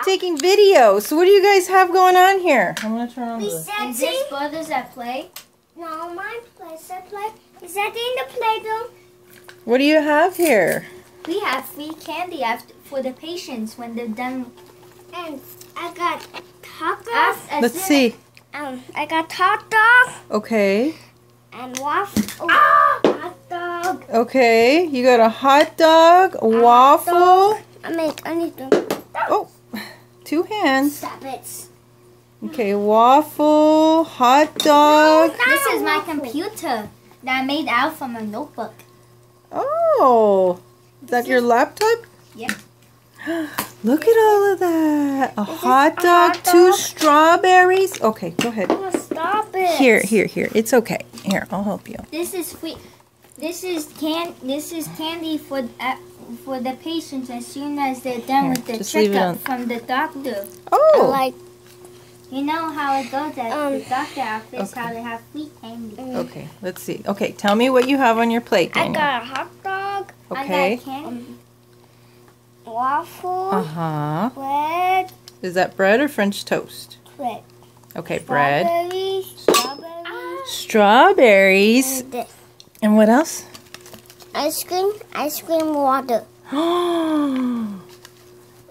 I'm taking video. So what do you guys have going on here? I'm gonna turn on the. Is this brothers at play? No, my place at play. Is that in the playroom? What do you have here? We have free candy after for the patients when they're done. And I got hot dog. Let's see. Um, I got hot dog Okay. and waffle. Ah! Hot dog. Okay. You got a hot dog, a waffle. I make anything. Oh, two hands. Stop it. Okay, waffle, hot dog. This is my computer that I made out from a notebook. Oh, is that your laptop? Yep. Look at all of that. A hot a dog, hot two strawberries. Okay, go ahead. Oh, stop it. Here, here, here. It's okay. Here, I'll help you. This is free. This is can. This is candy for uh, for the patients as soon as they're done Here, with the just leave checkup from the doctor. Oh, like. You know how it goes at Um, the doctor office. okay. How they have free candy. okay. Let's see. Okay, tell me what you have on your plate, Daniel. I got a hot dog. Okay. I got candy. waffle. Uh huh. bread. Is that bread or French toast? Bread. Okay, bread. Strawberries. Strawberries. Strawberries. And what else? ice cream. Ice cream water.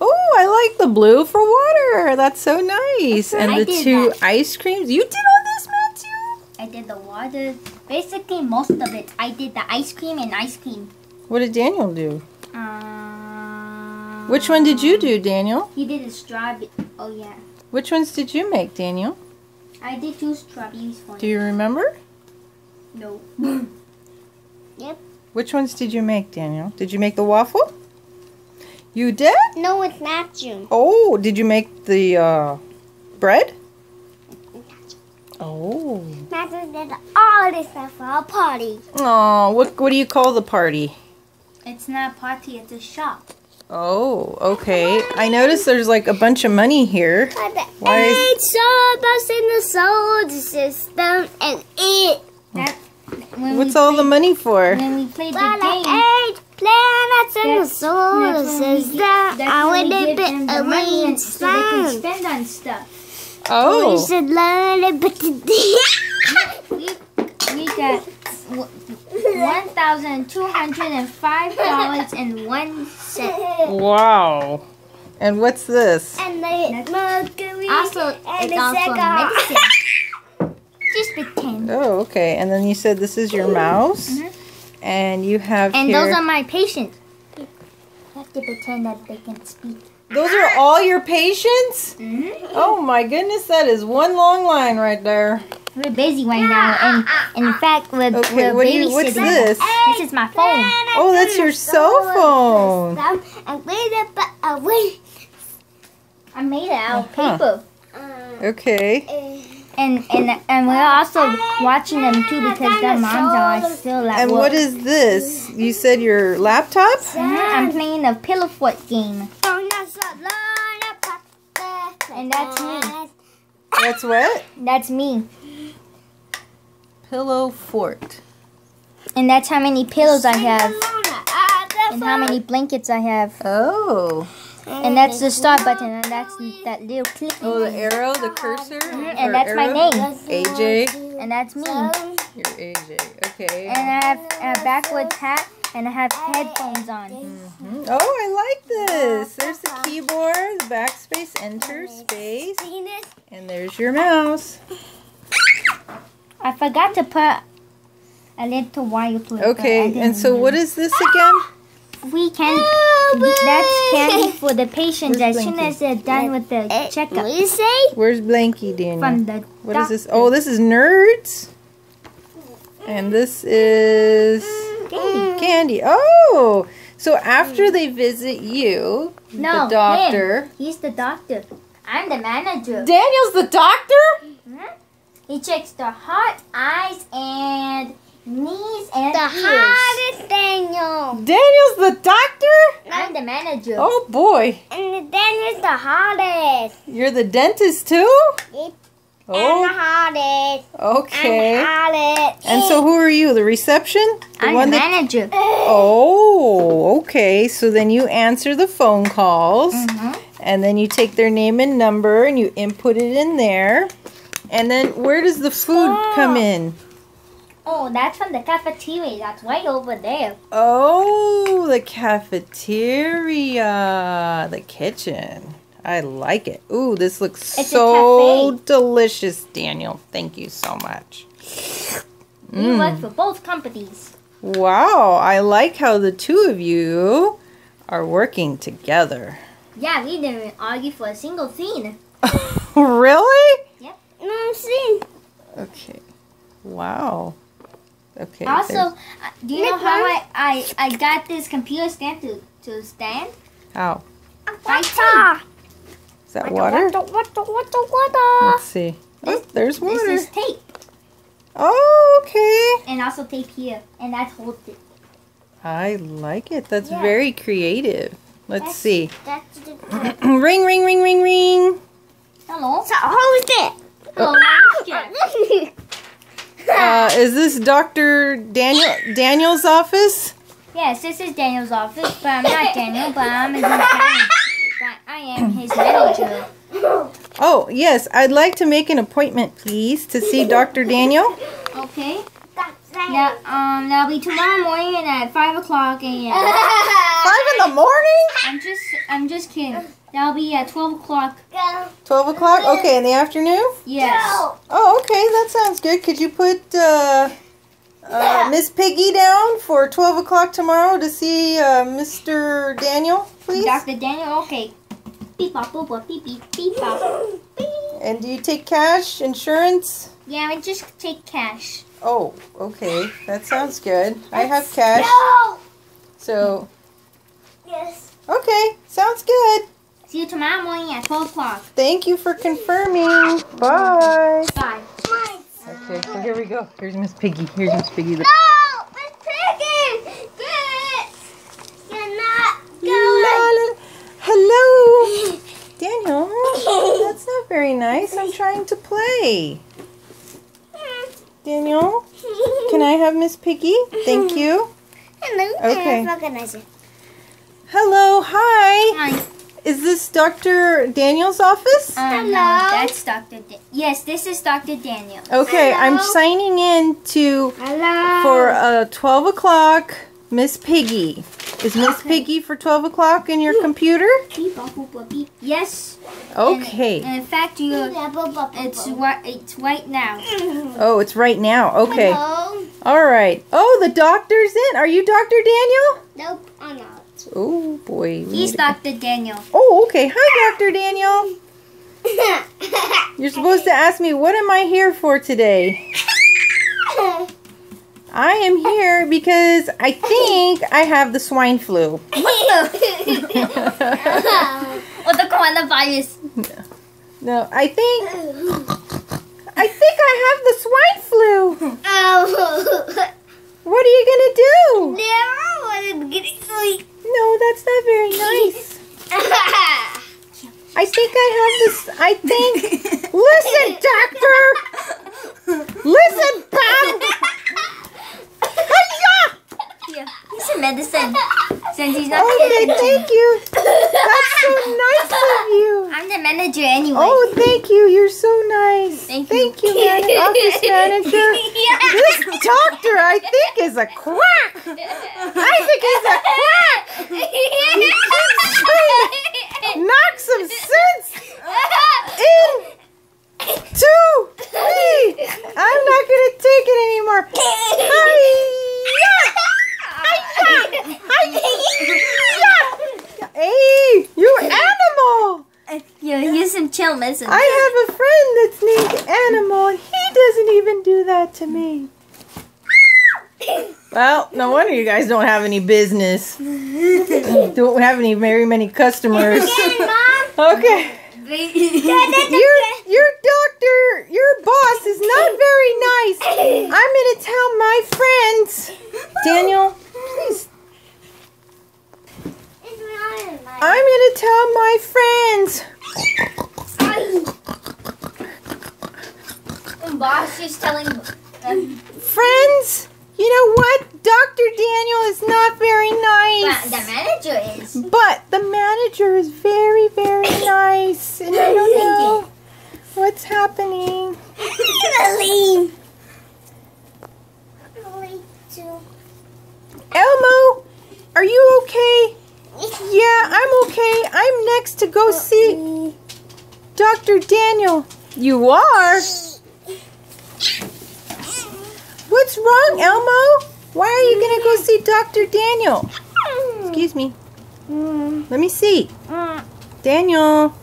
Oh, I like the blue for water. That's so nice. And I the two that. ice creams. You did all this, Matthew? I did the water. Basically, most of it. I did the ice cream and ice cream. What did Daniel do? Um, Which one did you do, Daniel? He did a strawberry. Oh yeah. Which ones did you make, Daniel? I did two strawberries for Do you remember? No. yep. Which ones did you make, Daniel? Did you make the waffle? You did? No, it's not June. Oh, did you make the uh, bread? Oh. Matthew did all this stuff for a party. Oh, what what do you call the party? It's not a party. It's a shop. Oh, okay. I noticed there's like a bunch of money here. Why is- Eight us in the solar system and it. That, when What's we all the money for? When we played the game. Eight planets in the solar that's when we system. I want we to give be them the a money and so they can spend on stuff. Oh. We Oh, should learn a bit today. We we got one thousand two hundred and five dollars and one cent. wow. And what's this? and the Mercury. Also, and it's also second- medicine. Just Oh, okay. And then you said this is your mouse, Mhm. and you have And here. those are my patients. You have to pretend that they can speak. Those are all your patients? Mm-hmm. Oh my goodness, that is one long line right there. We're busy right now, and, and in fact, we're, Okay, we're what do you- what's this? This is my phone. Oh, that's your cell phone. And we the uh, we I made it out of Uh-huh. paper. Okay. And and and we're also watching them too because their moms are still at And work. what is this? You said your laptop? Mhm, I'm playing a pillow fort game. And that's me. That's what? That's me. Pillow fort. And that's how many pillows I have. And how many blankets I have. Oh. And that's the start button. And that's that little click. Oh, the arrow, the cursor? And or that's my name. AJ. And that's me. You're AJ. Okay. And I have a backwards hat. And I have headphones on. Mhm. Oh, I like this. There's the keyboard, the backspace, enter, space. And there's your mouse. I forgot to put a little wire to it. Okay, and so what is this again? We can. That's candy for the patients Where's as soon as they're done with the eh, checkup. you say? Where's Blanky, Daniel? From the What is this? Oh, this is Nerds. And this is Candy. Candy. Oh, so after they visit you, No, the doctor. him. He's the doctor. I'm the manager. Daniel's the doctor? He checks the heart, eyes, and knees and The ears. hardest Daniel. Daniel's the doctor? I'm the manager. Oh boy, And Daniel's the hardest. you're the dentist too? Yep. And the Oh, hardest. And okay. the hardest. And so who are you? The reception? The I'm one the that manager. Oh, okay. So then you answer the phone calls Mm -hmm. And then you take their name and number and you input it in there. And then where does the food come in? Oh, that's from the cafeteria. That's right over there. Oh, the cafeteria. The kitchen. I like it. Ooh, this looks It's so delicious, Daniel. Thank you so much. We Mm. work for both companies. Wow, I like how the two of you are working together. Yeah, we didn't argue for a single scene. really? Yep. No, see. Okay. Wow. Okay. Also, there's- uh, do you know how I, I, I got this computer stand to, to stand? How? By Water. Is that water? Water, water, water, water. Let's see. Oh, there's water. This is tape. Oh, okay. And also tape here. And that holds it. I like it. That's Yeah. very creative. Let's That's- see. That's ring, ring, ring, ring, ring. Hello? So hold it. Hello, my name's Jeff. Uh, is this Dr. Daniel Daniel's office? Yes, this is Daniel's office, but I'm not Daniel, but I'm his manager. But I am his manager. Oh, yes. I'd like to make an appointment, please, to see Dr. Daniel. Okay. That's Now, um, that'll be tomorrow morning at five o'clock a.m. Five in the morning? I'm just, I'm just kidding. That'll be at twelve o'clock. Go. 12 o'clock? Okay, in the afternoon? Yes. Go. Oh, okay. That sounds good. Could you put uh, uh, Miss Piggy down for 12 o'clock tomorrow to see uh, Mr. Daniel, please? Dr. Daniel. Okay. Beep bop boop bop beep beep beep bop. And do you take cash, insurance? Yeah, I just take cash. Oh, okay. That sounds good. I have cash. Go. So, Yes. okay. Sounds good. See you tomorrow morning at twelve o'clock. Thank you for confirming. Bye. Bye. Okay, so here we go. Here's Miss Piggy. Here's Miss Piggy. No, Miss Piggy. Good. You're not La, going. la, Hello. Daniel, that's not very nice. I'm trying to play. Daniel, can I have Miss Piggy? Thank you. Hello. Okay. Hello, hi. Hi. Is this Dr. Daniel's office? Um, Hello? no, that's Dr. Da- yes, this is Dr. Daniel. Okay, I'm signing in to Hello. for uh, 12 o'clock, Miss Piggy. Is Miss Okay. Piggy for 12 o'clock in your computer? Beep bop boop bop beep. Yes. Okay. And, and in fact, you it's right it's right now. Oh, it's right now. Okay. Hello. All right. Oh, the doctor's in. Are you Dr. Daniel? Nope, I'm not. Oh, boy. He's need to- Dr. Daniel. Oh, okay. Hi, Dr. Daniel. You're supposed to ask me, what am I here for today? I am here because I think I have the swine flu. Or the coronavirus. No, I think I think I have the swine flu. oh. What are you gonna do? Never wanted to get sleep. No, that's not very nice. I think I have this. I think. Listen, doctor. Listen, Bob. Hiya! Here, here's some medicine. Since he's not oh, Okay, paying thank you. That's so nice of you. I'm the manager anyway. Oh, thank you. You're so nice. Thank you. Thank you, man. Office manager. This doctor, I think, is a quack. I think he's a quack. Knock some sense in two, three. I'm not gonna take it anymore. Hey, you animal! Here's some chill medicine. I have a friend that's named Animal, and he doesn't even do that to me. Well, no wonder you guys don't have any business. don't have any very many customers. Okay. Your your doctor, your boss is not very nice. I'm gonna tell my friends. Daniel, please. I'm gonna tell my friends. boss is telling. Um, Friends, you know what? Dr. Daniel is not very But nice. the manager is. But the manager is very, very nice. And I don't know what's happening. Lean. Elmo, are you okay? Yeah, I'm okay. I'm next to go see Dr. Daniel. You are? What's wrong, Elmo? Why are you going to go see Dr. Daniel? Excuse me. Let me see. Daniel.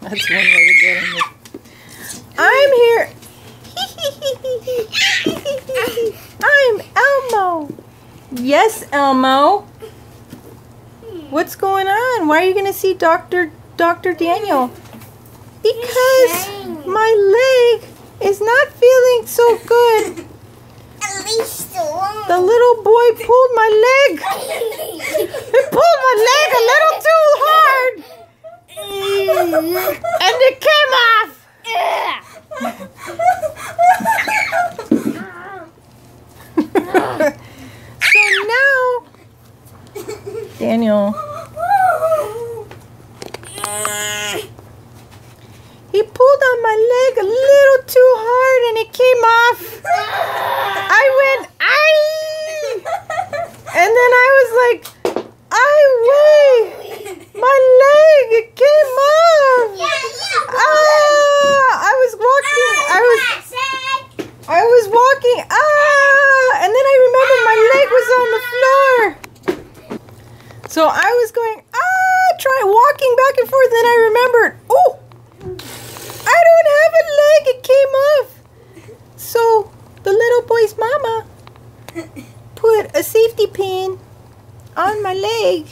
That's one way to get him. I'm here. I'm Elmo. Yes, Elmo. What's going on? Why are you going to see Dr. Dr. Daniel? Because my leg is not feeling so good. At least one. The little boy pulled my leg. He pulled my leg a little too hard. And it came off. so now, Daniel, he pulled on my leg a little too hard and it came off. I went, aye! And then I was like, I wait! My leg, it came off! Ah! I was walking, I was, I was walking, ah! And then I remembered my leg was on the floor. So I was going, ah, try walking back and forth. Then I remembered, oh, I don't have a leg. It came off. So the little boy's mama put a safety pin on my leg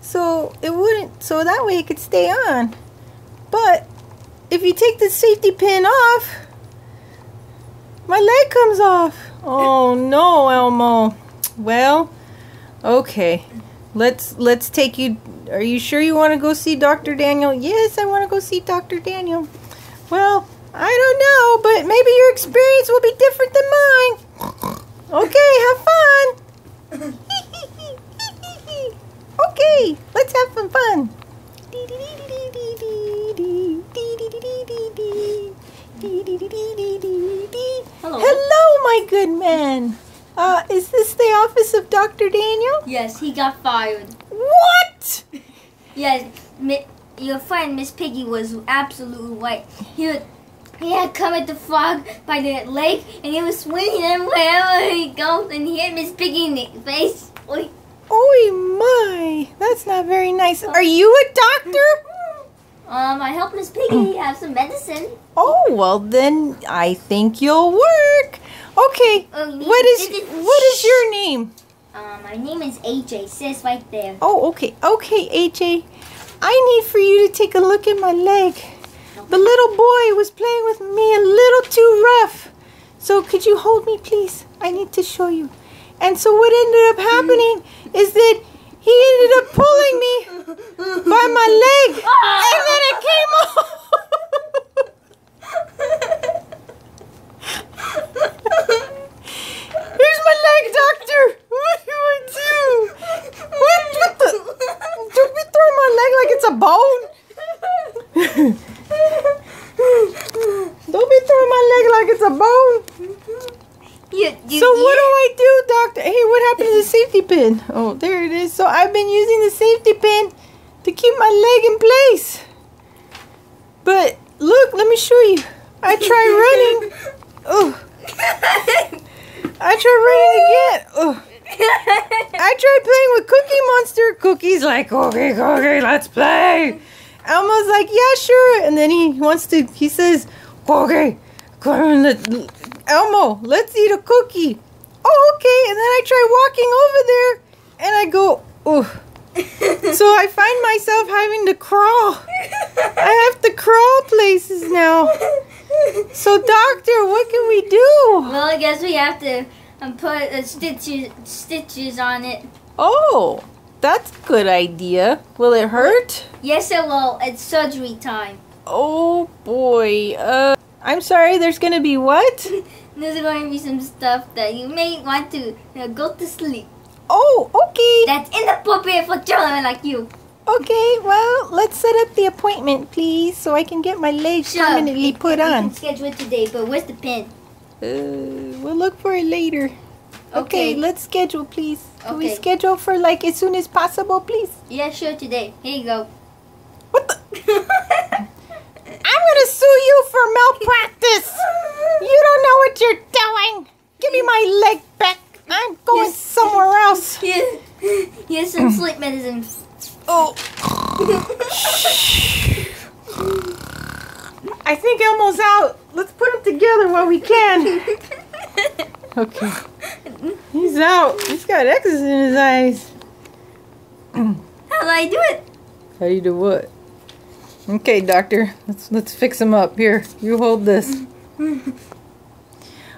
so it wouldn't so that way it could stay on but if you take the safety pin off my leg comes off oh no elmo. Well okay. Let's let's take you are you sure you want to go see dr daniel? Yes i want to go see dr daniel. Well i don't know but maybe your experience will be different than mine. Okay have fun. Okay let's have some fun my good man uh, is this the office of dr daniel Yes, he got fired. what Yes, Mi- your friend Miss Piggy was absolutely right. He he had Kermit the Frog by the lake, and he was swinging him wherever he goes, and he hit Miss Piggy in the face. Oy. Oh my, that's not very nice. Are you a doctor? Um, I helped Miss Piggy have some medicine. Oh well, then I think you'll work. Okay, you what is what is your name? Um, my name is AJ. Says right there. Oh, okay, okay, AJ. I need for you to take a look at my leg. The little boy was playing with me a little too rough. So could you hold me, please? I need to show you. And so what ended up happening is that he ended up pulling me by my leg, and then it came off. Here's my leg, doctor. What do I do? What, what the? Don't be throwing my leg like it's a bone. Don't be throwing my leg like it's a bone. You, you, So what do you- I do, doctor? Hey, what happened to the safety pin? Oh, there it is. So I've been using the safety pin to keep my leg in place. But look, let me show you. I tried running. Oh, I tried running again. Oh. I tried playing with Cookie Monster. Cookie's like, okay, Cookie, let's play. Elmo's like, yeah, sure. And then he wants to, he says, okay, come on, let, Elmo, let's eat a cookie. Oh, okay. And then I try walking over there and I go, oh. So I find myself having to crawl. I have to crawl places now. So, doctor, what can we do? Well, I guess we have to um, put uh, stitches stitches on it. Oh, that's a good idea. Will it hurt? Yes, it will. It's surgery time. Oh boy. Uh, I'm sorry. There's gonna be what? there's going to be some stuff that you may want to you know, go to sleep. Oh, okay. That's inappropriate for children like you. Okay, well, let's set up the appointment, please, so I can get my legs Sure. permanently put We on. can schedule it today, but where's the pen? Uh, we'll look for it later. Okay, Okay. let's schedule, please. Can we schedule for like as soon as possible, please? Yeah, sure, today. Here you go. What the? I'm gonna sue you for malpractice. You don't know what you're doing. Give me my leg back. I'm going Yes. somewhere else. Here, here's some mm-hmm. sleep medicine. Oh. I think Elmo's out. Let's put him together while we can. Okay. He's out. He's got X's in his eyes. How do I do it? How do you do what? Okay, doctor. Let's let's fix him up. Here, you hold this.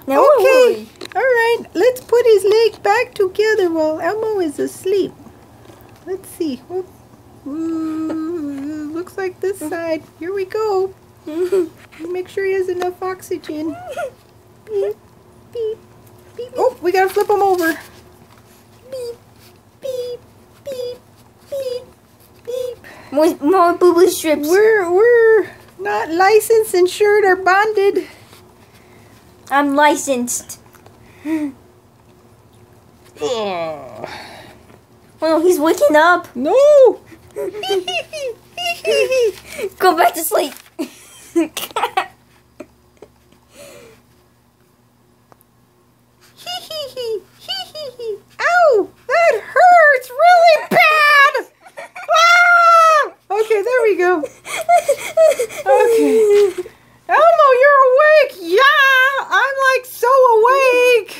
Now, Okay. All right. Let's put his leg back together while Elmo is asleep. Let's see. Ooh, looks like this side. Here we go. Make sure he has enough oxygen. Beep, beep, beep. Oh, we gotta flip him over. Beep, beep, beep, beep, beep. More, more boo boo strips. We're we're not licensed, insured, or bonded. I'm licensed. Ugh. Oh, he's waking up. No. Go back to sleep. Ow! That hurts really bad! Ah! Okay, there we go. Okay. Elmo, you're awake! Yeah! I'm like so awake!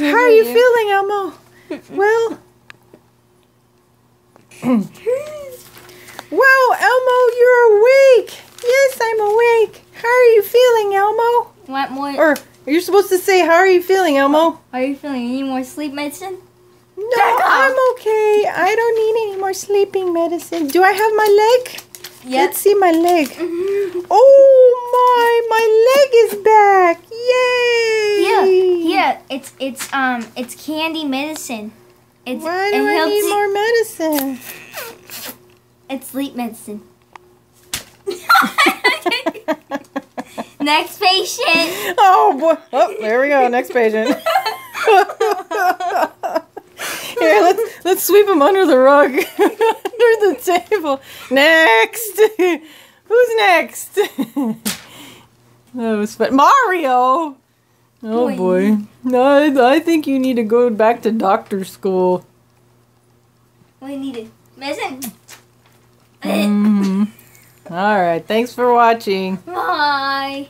How are you feeling, Elmo? Well. well, Elmo, you're awake! Yes, I'm awake. How are you feeling, Elmo? Want more? Or you're supposed to say, How are you feeling, Elmo? Are you feeling any more sleep medicine? No, I'm okay. I don't need any more sleeping medicine. Do I have my leg? Let's see my leg. Oh my, my leg is back. Yay! Yeah, yeah. It's it's um it's candy medicine. It's Why do it I need more medicine? It's sleep medicine. Next patient. oh boy. Oh, there we go. Next patient. Here, let's let's sweep him under the rug, under the table. Next, who's next? that was fun. Mario. Oh Boy. No, I, I think you need to go back to doctor school. We need it. Medicine. Mhm. All right. Thanks for watching. Bye.